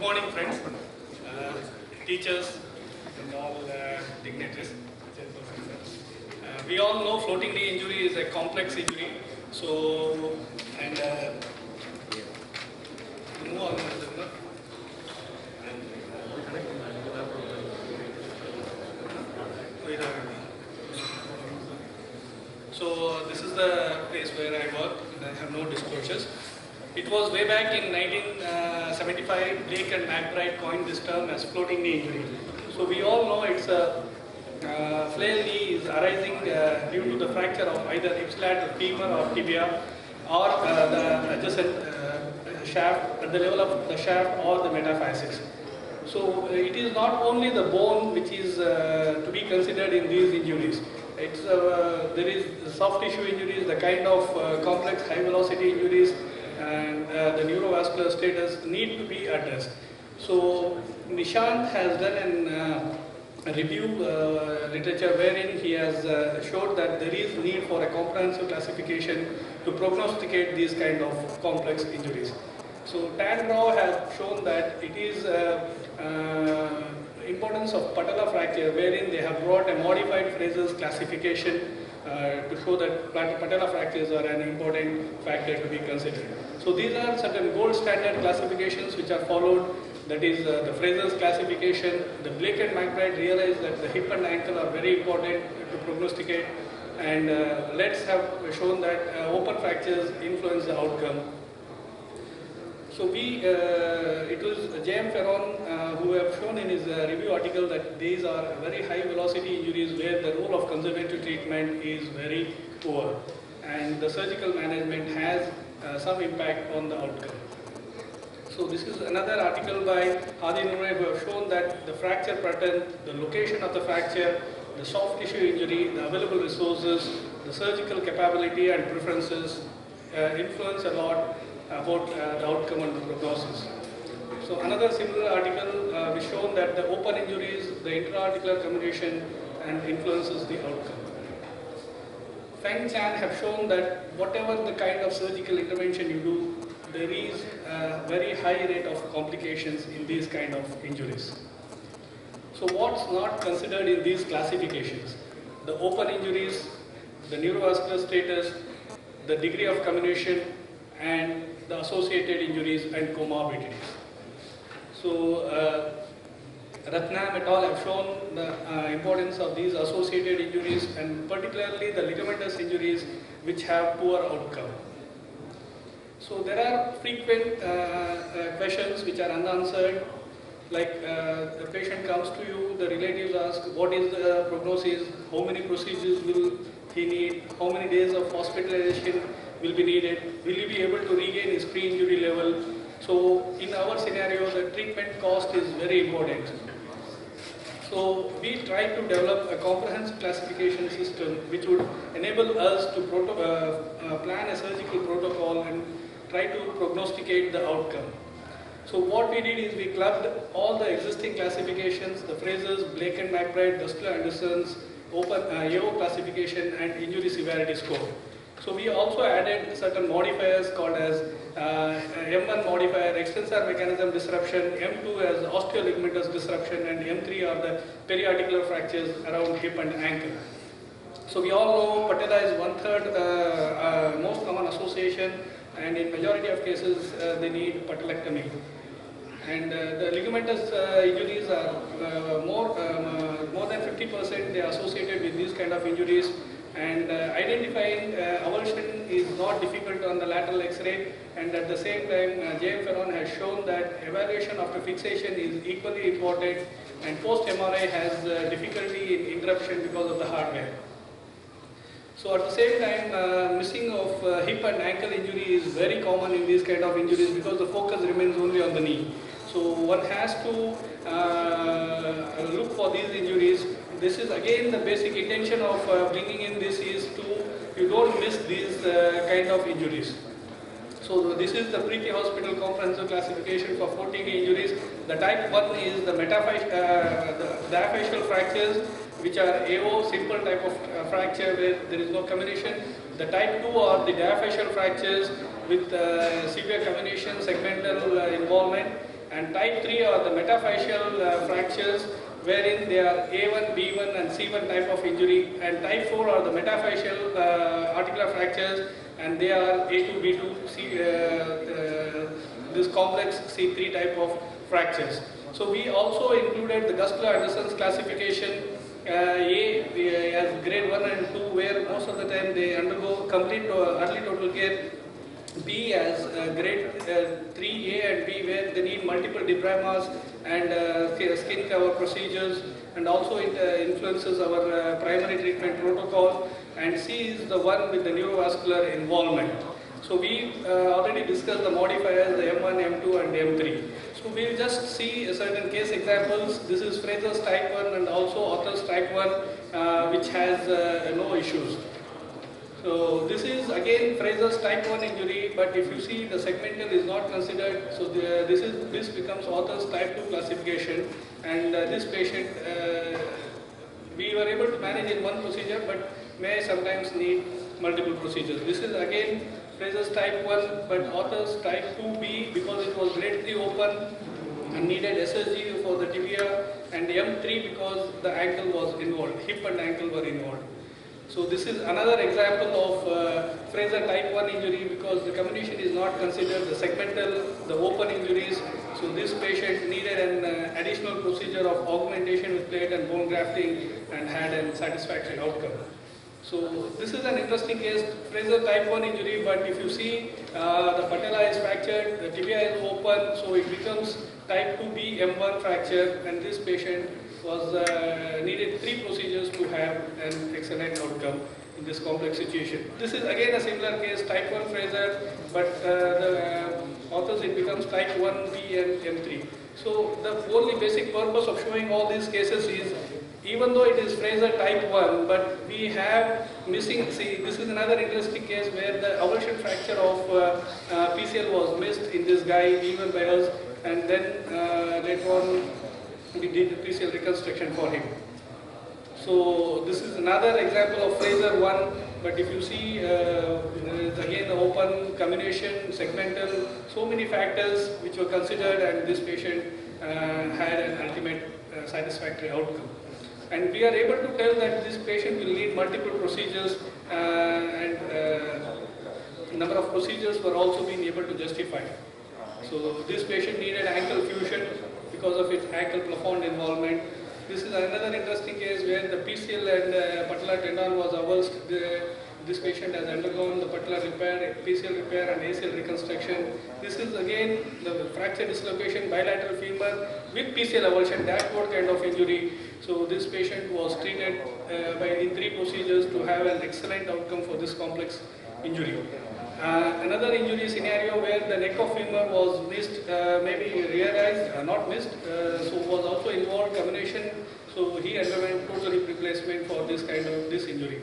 Good morning, friends, uh, teachers, and all uh, dignitaries. Uh, we all know floating knee injury is a complex injury. So, and uh, So this is the place where I work. and I have no disclosures. It was way back in 1975, Blake and McBride coined this term as floating knee injury. So we all know it's a uh, flail knee is arising uh, due to the fracture of either ipsilateral femur or tibia or uh, the adjacent uh, shaft at the level of the shaft or the metaphysis. So it is not only the bone which is uh, to be considered in these injuries. It's, uh, there is soft tissue injuries, the kind of complex high velocity injuries and uh, the neurovascular status need to be addressed. So Nishant has done an uh, a review uh, literature wherein he has uh, showed that there is need for a comprehensive classification to prognosticate these kind of complex injuries. So Tandraw has shown that it is uh, uh, importance of patella fracture wherein they have brought a modified Fraser's classification uh, to show that patella fractures are an important factor to be considered. So these are certain gold standard classifications which are followed. That is uh, the Fraser's classification. The Blake and McBride realized that the hip and ankle are very important to prognosticate. And uh, let's have shown that uh, open fractures influence the outcome. So we, uh, it was J.M. Ferron uh, who have shown in his uh, review article that these are very high velocity injuries where the role of conservative treatment is very poor and the surgical management has uh, some impact on the outcome. So this is another article by Adi Nure who have shown that the fracture pattern, the location of the fracture, the soft tissue injury, the available resources, the surgical capability and preferences uh, influence a lot about uh, the outcome and the prognosis. So another similar article uh, we shown that the open injuries, the intra-articular comminution and influences the outcome. Feng Chan have shown that whatever the kind of surgical intervention you do, there is a very high rate of complications in these kind of injuries. So what's not considered in these classifications? The open injuries, the neurovascular status, the degree of comminution, and the associated injuries and comorbidities. So uh, Ratnam et al. have shown the uh, importance of these associated injuries and particularly the ligamentous injuries which have poor outcome. So there are frequent uh, uh, questions which are unanswered like uh, the patient comes to you, the relatives ask what is the prognosis, how many procedures will he need, how many days of hospitalization will be needed, will he be able to regain his pre-injury level. So in our scenario, the treatment cost is very important. So we try to develop a comprehensive classification system which would enable us to uh, uh, plan a surgical protocol and try to prognosticate the outcome. So what we did is we clubbed all the existing classifications, the Fraser's, Blake and McBride, Gustilo Anderson's, open uh, Yeo classification and injury severity score. So we also added certain modifiers called as uh, M1 modifier, extensor mechanism disruption, M2 as osteoligamentous disruption, and M3 are the periarticular fractures around hip and ankle. So we all know patella is one third uh, uh, most common association, and in majority of cases uh, they need patellectomy. And uh, the ligamentous uh, injuries are more um, more than 50% they are associated with these kind of injuries. And uh, identifying uh, avulsion is not difficult on the lateral X-ray. And at the same time, uh, J.M. Ferron has shown that evaluation after fixation is equally important. And post-MRI has difficulty in interruption because of the hardware. So at the same time, uh, missing of uh, hip and ankle injury is very common in these kind of injuries because the focus remains only on the knee. So one has to uh, look for these injuries. This is again the basic intention of uh, bringing in this is to you don't miss these uh, kind of injuries. So this is the Preeti Hospital comprehensive classification for 14 injuries. The type 1 is the metaphysial, uh, fractures which are AO, simple type of uh, fracture where there is no comminution. The type 2 are the diaphyseal fractures with uh, severe comminution, segmental uh, involvement. And type 3 are the metaphyseal fractures wherein they are A1, B1 and C1 type of injury and type 4 are the metaphyseal uh, articular fractures and they are A2, B2, C, uh, uh, this complex C3 type of fractures. So we also included the Gustilo Anderson's classification uh, A as grade 1 and 2 where most of the time they undergo complete early total care B as uh, grade uh, 3A and B where they need multiple debridements and uh, skin cover procedures and also it uh, influences our uh, primary treatment protocol and C is the one with the neurovascular involvement. So we uh, already discussed the modifiers, the M1, M2 and M3. So we'll just see certain case examples. This is Fraser's type 1 and also Arthur's type 1 which has no issues. So this is again Fraser's type 1 injury, but if you see the segmental is not considered, so the, this is this becomes author's type 2 classification, and uh, this patient uh, we were able to manage in one procedure, but may sometimes need multiple procedures. This is again Fraser's type 1, but author's type 2B because it was grade 3 open and needed SSG for the tibia, and M3 because the ankle was involved, hip and ankle were involved. So this is another example of uh, Fraser type 1 injury because the comminution is not considered the segmental, the open injuries. So this patient needed an uh, additional procedure of augmentation with plate and bone grafting and had a satisfactory outcome. So this is an interesting case, Fraser type 1 injury, but if you see uh, the patella is fractured, the tibia is open, so it becomes type 2B M1 fracture and this patient was uh, needed three procedures to have an excellent outcome in this complex situation. This is again a similar case, type 1 Fraser, but uh, the uh, authors it becomes type 1B and M3. So the only basic purpose of showing all these cases is even though it is Fraser type 1, but we have missing, see this is another interesting case where the avulsion fracture of uh, uh, PCL was missed in this guy even by us and then uh, later on we did the PCL reconstruction for him. So this is another example of Fraser 1, but if you see, uh, again the open comminution, segmental, so many factors which were considered and this patient uh, had an ultimate uh, satisfactory outcome. And we are able to tell that this patient will need multiple procedures uh, and uh, number of procedures were also being able to justify. So this patient needed ankle fusion because of its ankle plafond involvement. This is another interesting case where the PCL and uh, patellar tendon was avulsed. The, this patient has undergone the patellar repair, PCL repair and ACL reconstruction. This is again the fracture dislocation, bilateral femur with PCL avulsion, dashboard kind of injury. So this patient was treated uh, by the three procedures to have an excellent outcome for this complex injury. Uh, another injury scenario where the neck of femur was missed, uh, maybe realized, uh, not missed, uh, so was also involved comminution. So he underwent total hip replacement for this kind of this injury.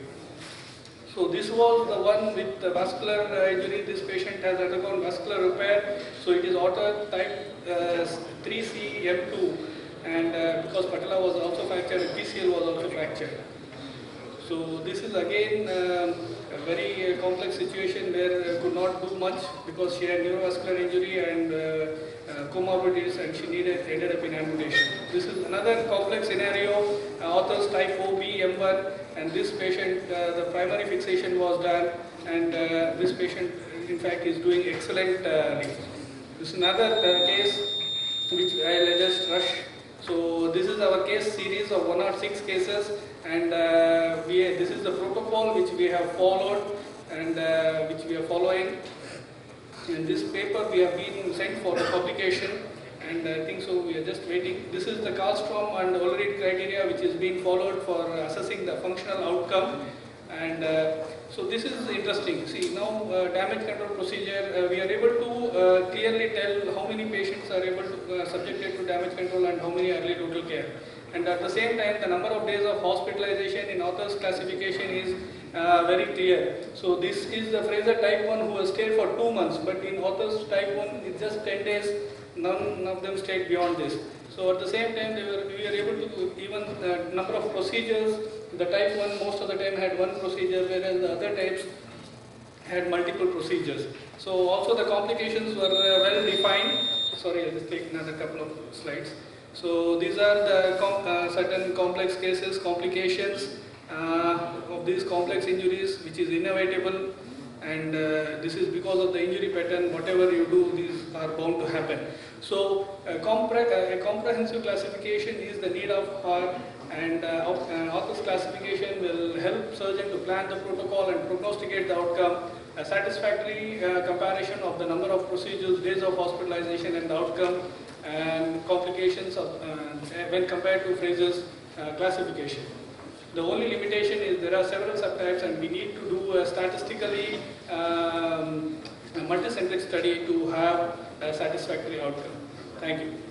So this was the one with the vascular uh, injury. This patient has undergone vascular repair. So it is auto type 3CM2 and because patella was also fractured, PCL was also fractured. So this is again um, a very uh, complex situation where uh, could not do much because she had neurovascular injury and uh, uh, comorbidities and she needed ended up in amputation. This is another complex scenario, authors type 4B, M1 and this patient, the primary fixation was done and this patient in fact is doing excellently. this is another case which I'll just rush so this is our case series of one or six cases and uh, we, this is the protocol which we have followed and uh, which we are following. In this paper we have been sent for the publication and I think so we are just waiting. This is the Karlstrom and Olerud criteria which is being followed for assessing the functional outcome and uh, so this is interesting. See now uh, damage control procedure, uh, we are able to uh, clearly tell how many patients are able to uh, subjected to damage control and how many early total care. And at the same time, the number of days of hospitalization in author's classification is uh, very clear. So this is the Fraser type 1 who has stayed for 2 months, but in author's type 1 it's just 10 days, none of them stayed beyond this. So at the same time, were, we are able to even the number of procedures, the type 1 most of the time had one procedure, whereas the other types had multiple procedures. So also the complications were uh, well defined. sorry, I'll just take another couple of slides. So these are the com- uh, certain complex cases, complications uh, of these complex injuries, which is inevitable, and uh, this is because of the injury pattern. Whatever you do, these are bound to happen. So a, compre- a comprehensive classification is the need of hour, and uh, au- author's classification will help surgeon to plan the protocol and prognosticate the outcome. A satisfactory uh, comparison of the number of procedures, days of hospitalization, and the outcome and complications of, uh, when compared to Fraser's uh, classification. The only limitation is there are several subtypes and we need to do a statistically um, multicentric study to have a satisfactory outcome. Thank you.